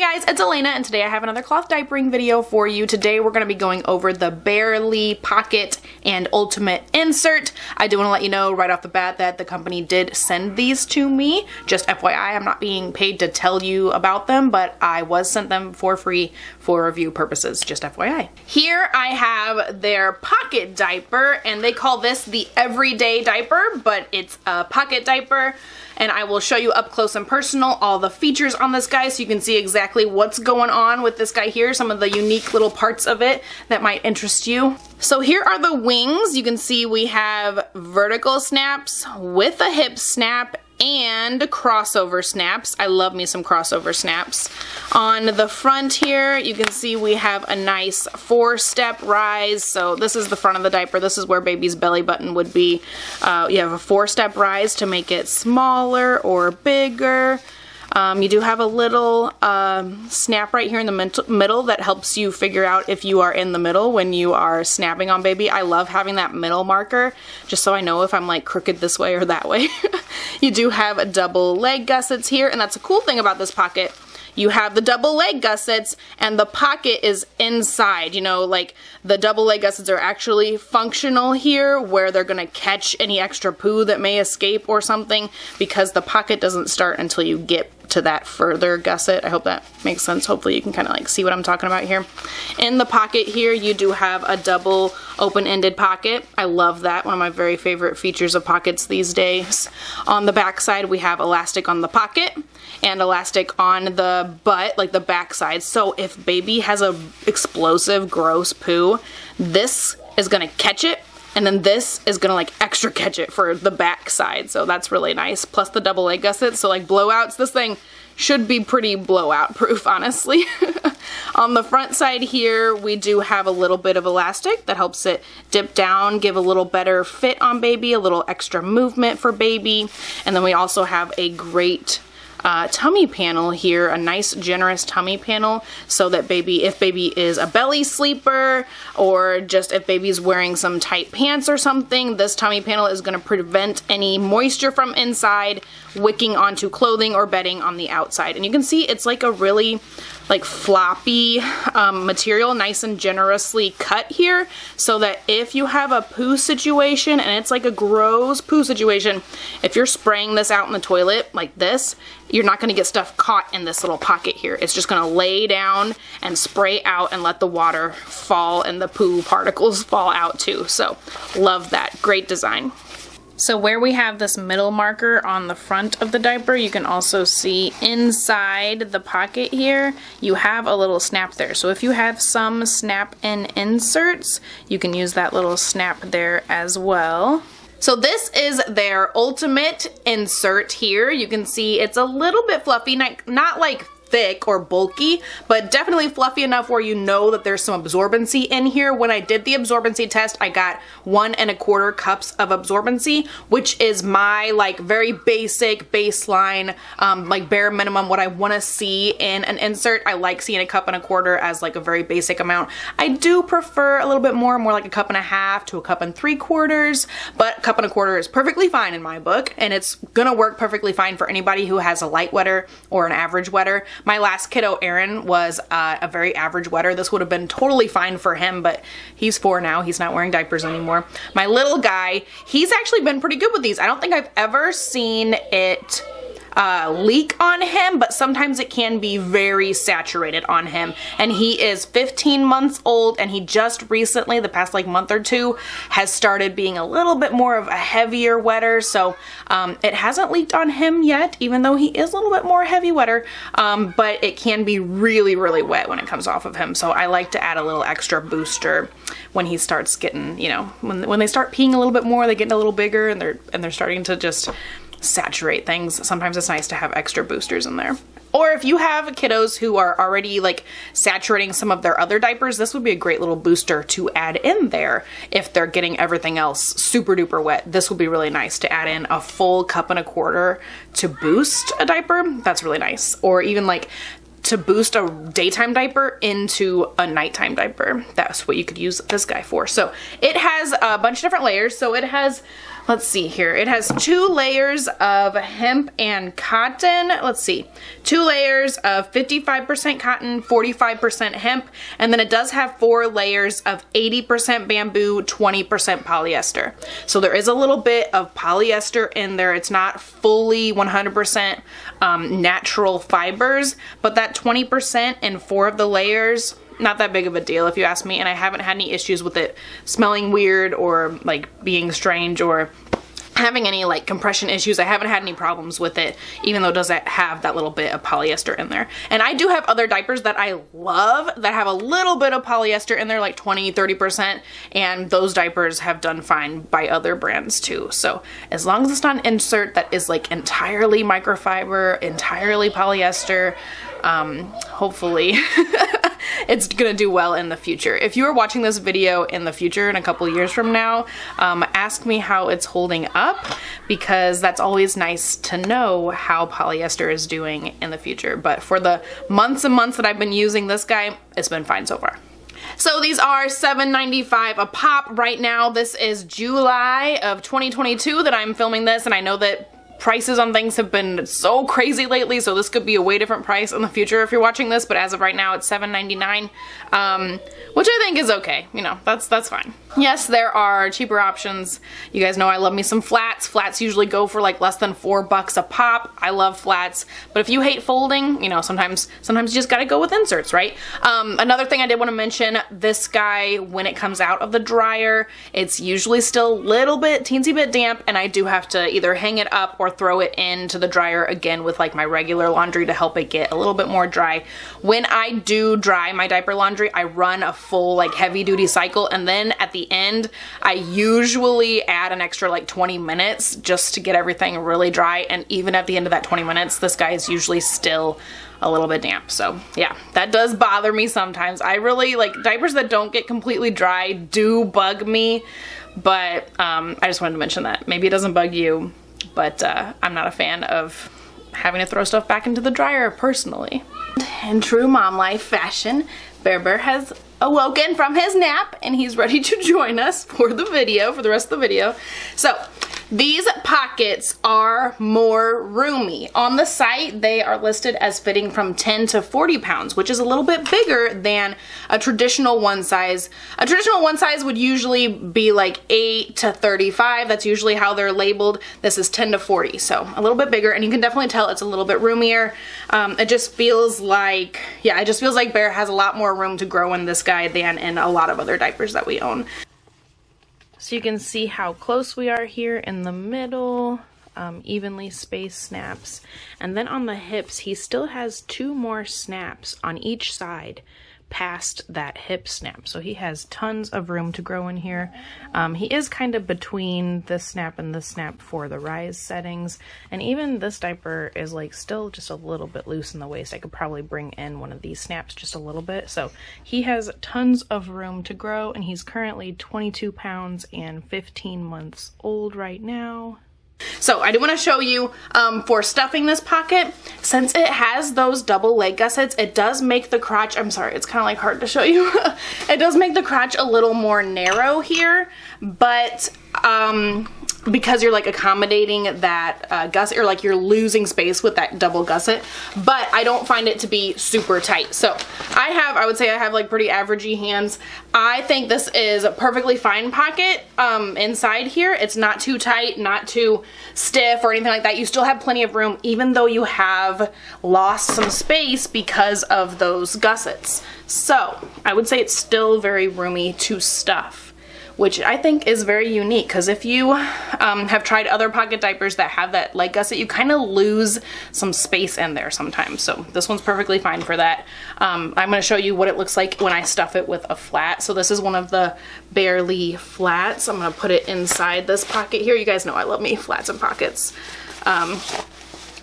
guys, it's Alaina and today I have another cloth diapering video for you. Today we're going to be going over the Bayrli Pocket and Ultimate Insert. I do want to let you know right off the bat that the company did send these to me. Just FYI, I'm not being paid to tell you about them, but I was sent them for free for review purposes, just FYI. Here I have their pocket diaper and they call this the everyday diaper, but it's a pocket diaper and I will show you up close and personal all the features on this guy so you can see exactly what's going on with this guy here, some of the unique little parts of it that might interest you. So here are the wings. You can see we have vertical snaps with a hip snap and crossover snaps. I love me some crossover snaps. On the front here, you can see we have a nice four-step rise. So this is the front of the diaper. This is where baby's belly button would be. Uh, you have a four-step rise to make it smaller or bigger. Um, you do have a little um, snap right here in the middle that helps you figure out if you are in the middle when you are snapping on baby. I love having that middle marker just so I know if I'm like crooked this way or that way. you do have a double leg gussets here and that's a cool thing about this pocket you have the double leg gussets and the pocket is inside. You know, like the double leg gussets are actually functional here where they're gonna catch any extra poo that may escape or something because the pocket doesn't start until you get to that further gusset. I hope that makes sense. Hopefully you can kind of like see what I'm talking about here. In the pocket here, you do have a double open-ended pocket. I love that. One of my very favorite features of pockets these days. On the back side, we have elastic on the pocket and elastic on the butt, like the back side. So if baby has a explosive, gross poo, this is gonna catch it and then this is gonna like extra catch it for the back side. So that's really nice. Plus the double leg gussets. So like blowouts, this thing should be pretty blowout proof, honestly. On the front side here, we do have a little bit of elastic that helps it dip down, give a little better fit on baby, a little extra movement for baby. And then we also have a great uh, tummy panel here, a nice generous tummy panel so that baby, if baby is a belly sleeper or just if baby's wearing some tight pants or something, this tummy panel is going to prevent any moisture from inside wicking onto clothing or bedding on the outside. And you can see it's like a really like floppy um, material, nice and generously cut here, so that if you have a poo situation and it's like a gross poo situation, if you're spraying this out in the toilet like this, you're not gonna get stuff caught in this little pocket here. It's just gonna lay down and spray out and let the water fall and the poo particles fall out too. So love that, great design. So where we have this middle marker on the front of the diaper, you can also see inside the pocket here, you have a little snap there. So if you have some snap-in inserts, you can use that little snap there as well. So this is their ultimate insert here. You can see it's a little bit fluffy, not, not like thick or bulky, but definitely fluffy enough where you know that there's some absorbency in here. When I did the absorbency test, I got one and a quarter cups of absorbency, which is my like very basic baseline, um, like bare minimum what I want to see in an insert. I like seeing a cup and a quarter as like a very basic amount. I do prefer a little bit more, more like a cup and a half to a cup and three quarters, but a cup and a quarter is perfectly fine in my book, and it's gonna work perfectly fine for anybody who has a light wetter or an average wetter. My last kiddo, Eren, was uh, a very average wetter. This would have been totally fine for him, but he's four now. He's not wearing diapers anymore. My little guy, he's actually been pretty good with these. I don't think I've ever seen it uh, leak on him, but sometimes it can be very saturated on him. And he is 15 months old and he just recently, the past like month or two, has started being a little bit more of a heavier wetter. So um, it hasn't leaked on him yet, even though he is a little bit more heavy wetter, um, but it can be really, really wet when it comes off of him. So I like to add a little extra booster when he starts getting, you know, when, when they start peeing a little bit more, they get a little bigger and they're, and they're starting to just saturate things. Sometimes it's nice to have extra boosters in there. Or if you have kiddos who are already like saturating some of their other diapers, this would be a great little booster to add in there. If they're getting everything else super duper wet, this would be really nice to add in a full cup and a quarter to boost a diaper. That's really nice. Or even like to boost a daytime diaper into a nighttime diaper. That's what you could use this guy for. So it has a bunch of different layers. So it has let's see here. It has two layers of hemp and cotton. Let's see. Two layers of 55% cotton, 45% hemp, and then it does have four layers of 80% bamboo, 20% polyester. So there is a little bit of polyester in there. It's not fully 100% um, natural fibers, but that 20% in four of the layers not that big of a deal if you ask me and I haven't had any issues with it smelling weird or like being strange or having any like compression issues. I haven't had any problems with it, even though it does have that little bit of polyester in there. And I do have other diapers that I love that have a little bit of polyester in there, like 20, 30%, and those diapers have done fine by other brands too. So as long as it's not an insert that is like entirely microfiber, entirely polyester, um, hopefully it's gonna do well in the future. If you are watching this video in the future in a couple years from now, um, ask me how it's holding up because that's always nice to know how polyester is doing in the future. But for the months and months that I've been using this guy, it's been fine so far. So these are $7.95 a pop right now. This is July of 2022 that I'm filming this and I know that prices on things have been so crazy lately, so this could be a way different price in the future if you're watching this, but as of right now, it's $7.99, um, which I think is okay. You know, that's, that's fine. Yes, there are cheaper options. You guys know I love me some flats. Flats usually go for like less than four bucks a pop. I love flats, but if you hate folding, you know, sometimes, sometimes you just gotta go with inserts, right? Um, another thing I did wanna mention, this guy, when it comes out of the dryer, it's usually still a little bit, teensy bit damp, and I do have to either hang it up or throw it into the dryer again with like my regular laundry to help it get a little bit more dry. When I do dry my diaper laundry, I run a full like heavy duty cycle and then at the end, I usually add an extra like 20 minutes just to get everything really dry and even at the end of that 20 minutes, this guy is usually still a little bit damp. So yeah, that does bother me sometimes. I really like diapers that don't get completely dry do bug me, but um, I just wanted to mention that. Maybe it doesn't bug you, but uh, I'm not a fan of having to throw stuff back into the dryer personally. In true mom life fashion, Bear Bear has awoken from his nap and he's ready to join us for the video, for the rest of the video. So these pockets are more roomy. On the site, they are listed as fitting from 10 to 40 pounds, which is a little bit bigger than a traditional one size. A traditional one size would usually be like 8 to 35. That's usually how they're labeled. This is 10 to 40, so a little bit bigger, and you can definitely tell it's a little bit roomier. Um, it just feels like, yeah, it just feels like Bear has a lot more room to grow in this guy than in a lot of other diapers that we own. So you can see how close we are here in the middle, um, evenly spaced snaps. And then on the hips, he still has two more snaps on each side past that hip snap. So he has tons of room to grow in here. Um, he is kind of between the snap and the snap for the rise settings. And even this diaper is like still just a little bit loose in the waist. I could probably bring in one of these snaps just a little bit. So he has tons of room to grow and he's currently 22 pounds and 15 months old right now. So I do want to show you um, for stuffing this pocket, since it has those double leg gussets, it does make the crotch, I'm sorry, it's kind of like hard to show you. it does make the crotch a little more narrow here, but um, because you're like accommodating that uh, gusset or like you're losing space with that double gusset. But I don't find it to be super tight. So I have I would say I have like pretty averagey hands. I think this is a perfectly fine pocket um, inside here. It's not too tight not too stiff or anything like that. You still have plenty of room even though you have lost some space because of those gussets. So I would say it's still very roomy to stuff which I think is very unique because if you um, have tried other pocket diapers that have that leg gusset, you kind of lose some space in there sometimes. So this one's perfectly fine for that. Um, I'm going to show you what it looks like when I stuff it with a flat. So this is one of the Bayrli flats. I'm going to put it inside this pocket here. You guys know I love me flats and pockets. Um,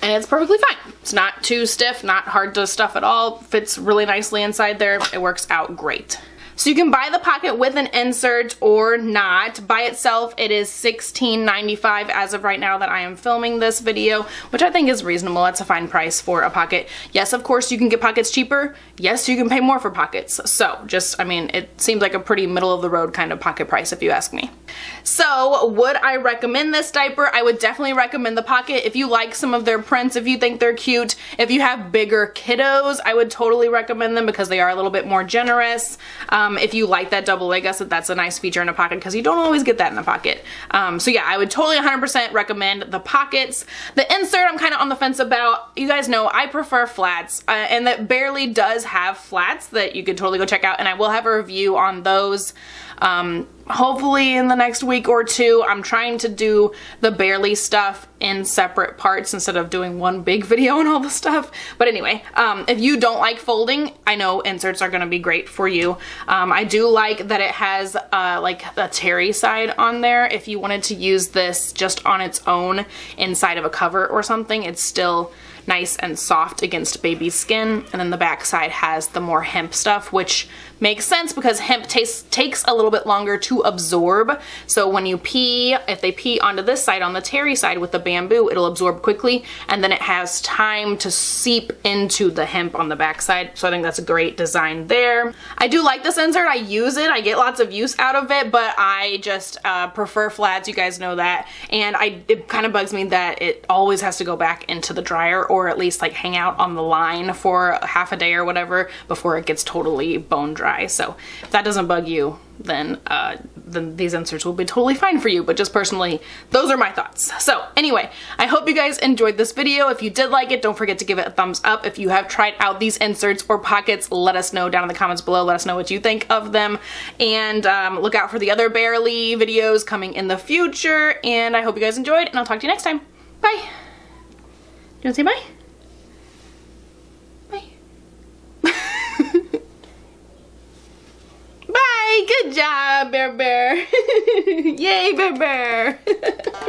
and it's perfectly fine. It's not too stiff, not hard to stuff at all. Fits really nicely inside there. It works out great. So you can buy the pocket with an insert or not. By itself, it is $16.95 as of right now that I am filming this video, which I think is reasonable. That's a fine price for a pocket. Yes, of course, you can get pockets cheaper. Yes, you can pay more for pockets. So just, I mean, it seems like a pretty middle of the road kind of pocket price if you ask me. So would I recommend this diaper? I would definitely recommend the pocket. If you like some of their prints, if you think they're cute, if you have bigger kiddos, I would totally recommend them because they are a little bit more generous. Um, if you like that double leg gusset, that's a nice feature in a pocket because you don't always get that in a pocket. Um, so yeah, I would totally 100% recommend the pockets. The insert I'm kind of on the fence about. You guys know I prefer flats uh, and that Bayrli does have flats that you could totally go check out and I will have a review on those um, hopefully in the next week or two. I'm trying to do the Bayrli stuff in separate parts instead of doing one big video and all the stuff. But anyway, um, if you don't like folding, I know inserts are going to be great for you. Um, I do like that it has uh, like a terry side on there. If you wanted to use this just on its own inside of a cover or something, it's still nice and soft against baby's skin. And then the back side has the more hemp stuff, which makes sense because hemp takes a little bit longer to absorb. So when you pee, if they pee onto this side, on the terry side with the bamboo, it'll absorb quickly and then it has time to seep into the hemp on the back side. So I think that's a great design there. I do like this insert. I use it. I get lots of use out of it, but I just uh, prefer flats. You guys know that. And I it kind of bugs me that it always has to go back into the dryer or at least like hang out on the line for half a day or whatever before it gets totally bone dry. So if that doesn't bug you, then, uh, then these inserts will be totally fine for you. But just personally, those are my thoughts. So anyway, I hope you guys enjoyed this video. If you did like it, don't forget to give it a thumbs up. If you have tried out these inserts or pockets, let us know down in the comments below. Let us know what you think of them. And um, look out for the other Bayrli videos coming in the future. And I hope you guys enjoyed, and I'll talk to you next time. Bye! You wanna say bye? Bye. Good job, Bear Bear! Yay, Bear Bear!